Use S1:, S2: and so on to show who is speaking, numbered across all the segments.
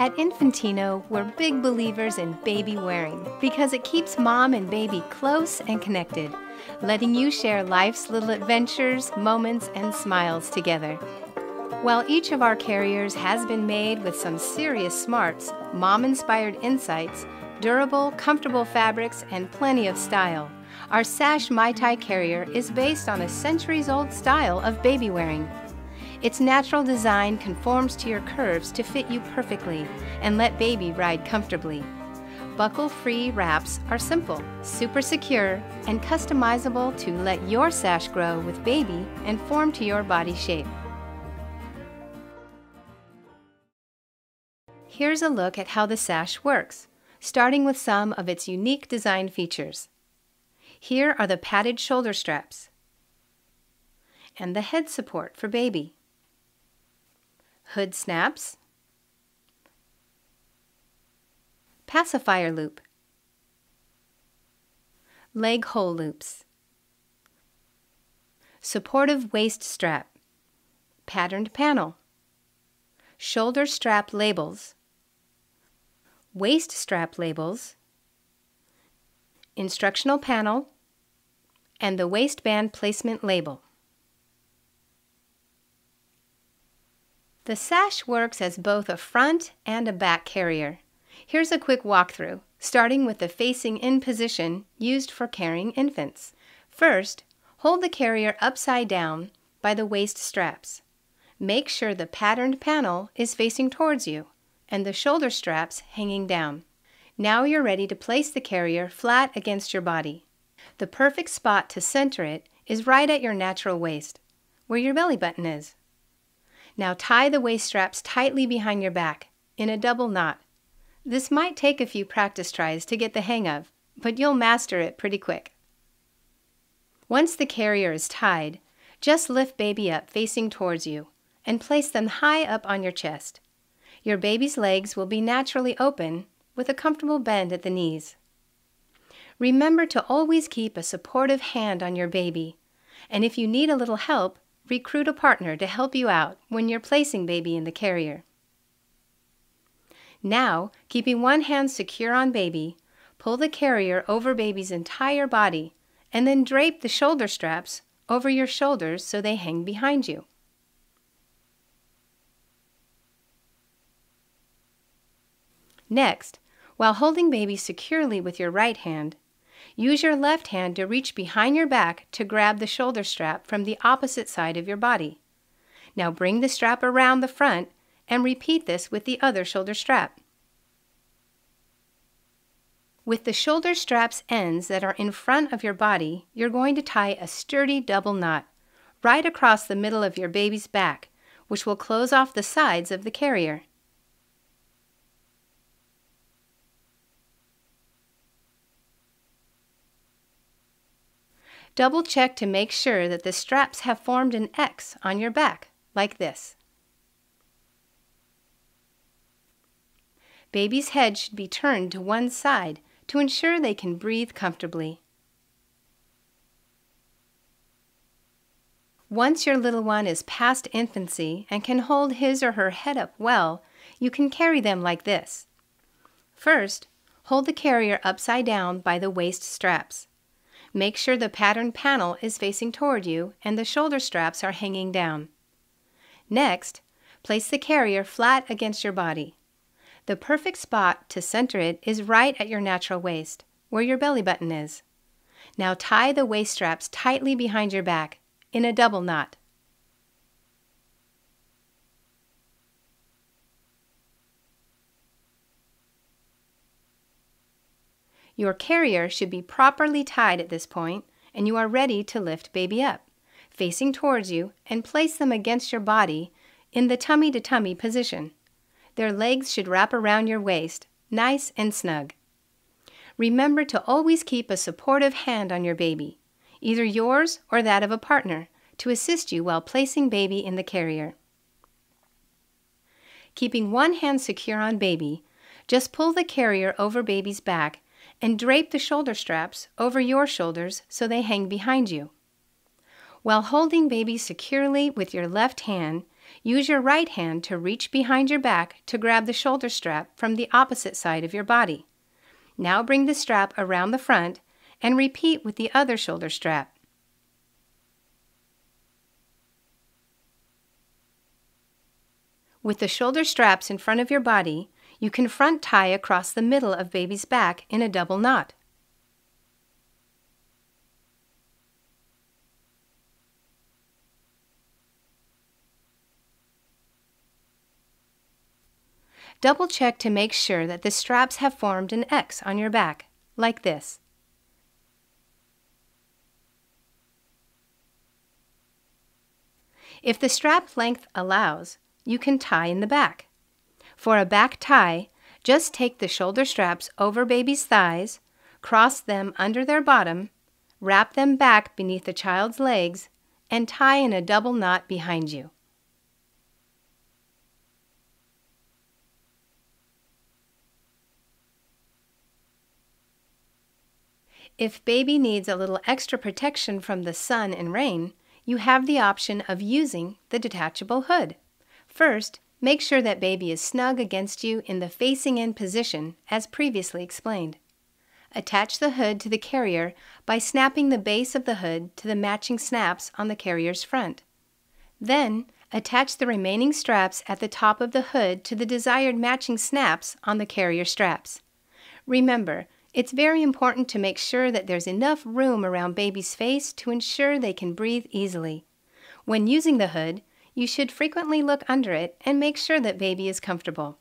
S1: At Infantino, we're big believers in baby wearing because it keeps mom and baby close and connected, letting you share life's little adventures, moments, and smiles together. While each of our carriers has been made with some serious smarts, mom inspired insights, durable, comfortable fabrics, and plenty of style, our Sash Mei Tai carrier is based on a centuries old style of baby wearing. Its natural design conforms to your curves to fit you perfectly and let baby ride comfortably. Buckle free wraps are simple, super secure, and customizable to let your sash grow with baby and form to your body shape. Here's a look at how the sash works, starting with some of its unique design features. Here are the padded shoulder straps and the head support for baby hood snaps, pacifier loop, leg hole loops, supportive waist strap, patterned panel, shoulder strap labels, waist strap labels, instructional panel, and the waistband placement label. The sash works as both a front and a back carrier. Here's a quick walkthrough, starting with the facing in position used for carrying infants. First, hold the carrier upside down by the waist straps. Make sure the patterned panel is facing towards you and the shoulder straps hanging down. Now you're ready to place the carrier flat against your body. The perfect spot to center it is right at your natural waist, where your belly button is. Now tie the waist straps tightly behind your back in a double knot. This might take a few practice tries to get the hang of, but you'll master it pretty quick. Once the carrier is tied, just lift baby up facing towards you and place them high up on your chest. Your baby's legs will be naturally open with a comfortable bend at the knees. Remember to always keep a supportive hand on your baby, and if you need a little help, recruit a partner to help you out when you're placing baby in the carrier. Now, keeping one hand secure on baby, pull the carrier over baby's entire body and then drape the shoulder straps over your shoulders so they hang behind you. Next, while holding baby securely with your right hand, Use your left hand to reach behind your back to grab the shoulder strap from the opposite side of your body. Now bring the strap around the front and repeat this with the other shoulder strap. With the shoulder strap's ends that are in front of your body, you're going to tie a sturdy double knot right across the middle of your baby's back, which will close off the sides of the carrier. Double check to make sure that the straps have formed an X on your back, like this. Baby's head should be turned to one side to ensure they can breathe comfortably. Once your little one is past infancy and can hold his or her head up well, you can carry them like this. First, hold the carrier upside down by the waist straps. Make sure the pattern panel is facing toward you and the shoulder straps are hanging down. Next, place the carrier flat against your body. The perfect spot to center it is right at your natural waist, where your belly button is. Now tie the waist straps tightly behind your back in a double knot. Your carrier should be properly tied at this point, and you are ready to lift baby up, facing towards you, and place them against your body in the tummy to tummy position. Their legs should wrap around your waist, nice and snug. Remember to always keep a supportive hand on your baby, either yours or that of a partner, to assist you while placing baby in the carrier. Keeping one hand secure on baby, just pull the carrier over baby's back and drape the shoulder straps over your shoulders so they hang behind you. While holding baby securely with your left hand, Use your right hand to reach behind your back to grab the shoulder strap from the opposite side of your body. Now bring the strap around the front and repeat with the other shoulder strap. With the shoulder straps in front of your body, you can front tie across the middle of baby's back in a double knot. Double check to make sure that the straps have formed an X on your back, like this. If the strap length allows, you can tie in the back. For a back tie, just take the shoulder straps over baby's thighs, cross them under their bottom, wrap them back beneath the child's legs, and tie in a double knot behind you. If baby needs a little extra protection from the sun and rain, you have the option of using the detachable hood. First, make sure that baby is snug against you in the facing in position as previously explained. Attach the hood to the carrier by snapping the base of the hood to the matching snaps on the carrier's front. Then, attach the remaining straps at the top of the hood to the desired matching snaps on the carrier straps. Remember, it's very important to make sure that there's enough room around baby's face to ensure they can breathe easily. When using the hood, you should frequently look under it and make sure that baby is comfortable.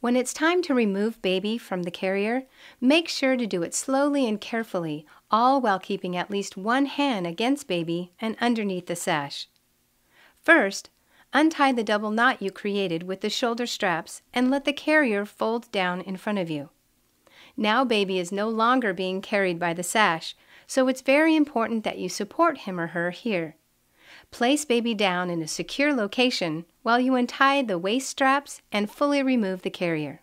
S1: When it's time to remove baby from the carrier, make sure to do it slowly and carefully, all while keeping at least one hand against baby and underneath the sash. First, Untie the double knot you created with the shoulder straps and let the carrier fold down in front of you. Now baby is no longer being carried by the sash, so it's very important that you support him or her here. Place baby down in a secure location while you untie the waist straps and fully remove the carrier.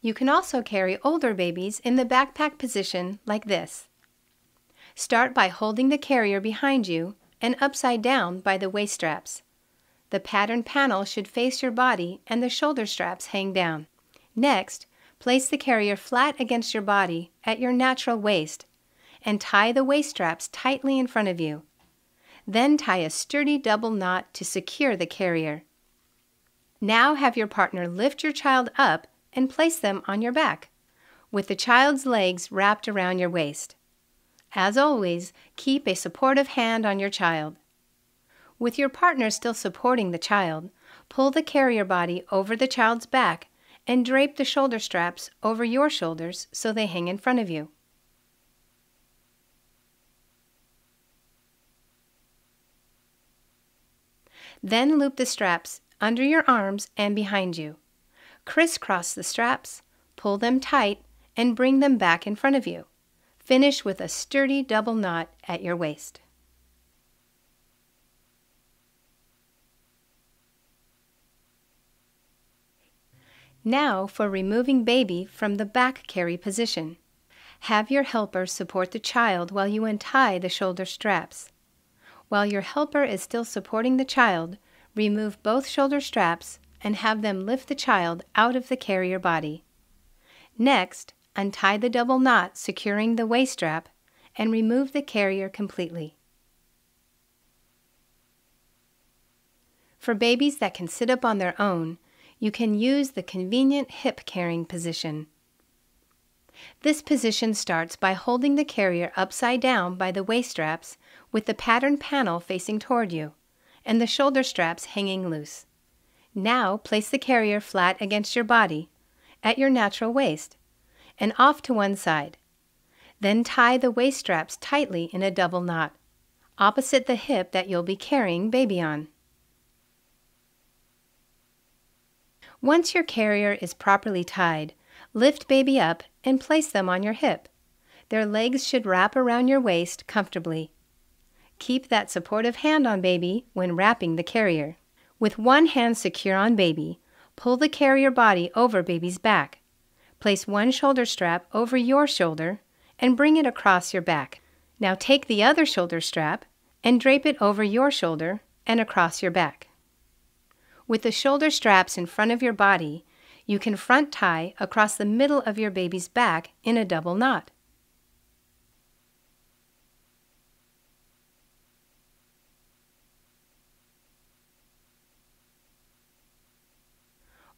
S1: You can also carry older babies in the backpack position like this. Start by holding the carrier behind you and upside down by the waist straps. The pattern panel should face your body and the shoulder straps hang down. Next, place the carrier flat against your body at your natural waist and tie the waist straps tightly in front of you. Then tie a sturdy double knot to secure the carrier. Now have your partner lift your child up and place them on your back, with the child's legs wrapped around your waist. As always, keep a supportive hand on your child. With your partner still supporting the child, pull the carrier body over the child's back and drape the shoulder straps over your shoulders so they hang in front of you. Then loop the straps under your arms and behind you. Crisscross the straps, pull them tight, and bring them back in front of you. Finish with a sturdy double knot at your waist. Now for removing baby from the back carry position. Have your helper support the child while you untie the shoulder straps. While your helper is still supporting the child, remove both shoulder straps and have them lift the child out of the carrier body. Next, untie the double knot securing the waist strap, and remove the carrier completely. For babies that can sit up on their own, you can use the convenient hip carrying position. This position starts by holding the carrier upside down by the waist straps with the pattern panel facing toward you and the shoulder straps hanging loose. Now place the carrier flat against your body at your natural waist and off to one side. Then tie the waist straps tightly in a double knot, opposite the hip that you'll be carrying baby on. Once your carrier is properly tied, lift baby up and place them on your hip. Their legs should wrap around your waist comfortably. Keep that supportive hand on baby when wrapping the carrier. With one hand secure on baby, pull the carrier body over baby's back. Place one shoulder strap over your shoulder and bring it across your back. Now take the other shoulder strap and drape it over your shoulder and across your back. With the shoulder straps in front of your body, you can front tie across the middle of your baby's back in a double knot.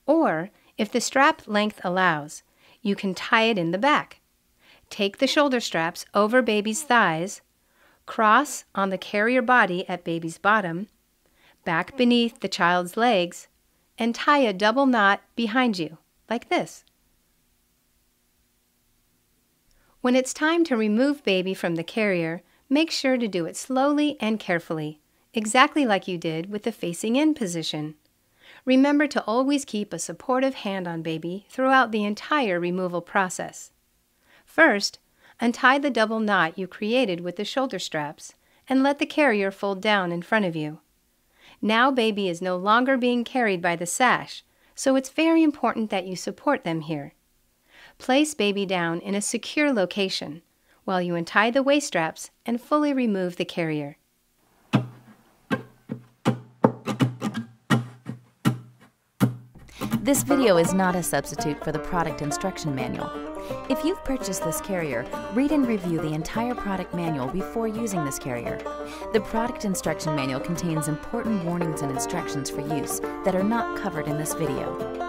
S1: Or, if the strap length allows, you can tie it in the back. Take the shoulder straps over baby's thighs, cross on the carrier body at baby's bottom, back beneath the child's legs, and tie a double knot behind you, like this. When it's time to remove baby from the carrier, make sure to do it slowly and carefully, exactly like you did with the facing in position. Remember to always keep a supportive hand on baby throughout the entire removal process. First, untie the double knot you created with the shoulder straps and let the carrier fold down in front of you. Now baby is no longer being carried by the sash, so it's very important that you support them here. Place baby down in a secure location while you untie the waist straps and fully remove the carrier.
S2: This video is not a substitute for the product instruction manual. If you've purchased this carrier, read and review the entire product manual before using this carrier. The product instruction manual contains important warnings and instructions for use that are not covered in this video.